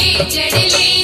के जड़ ले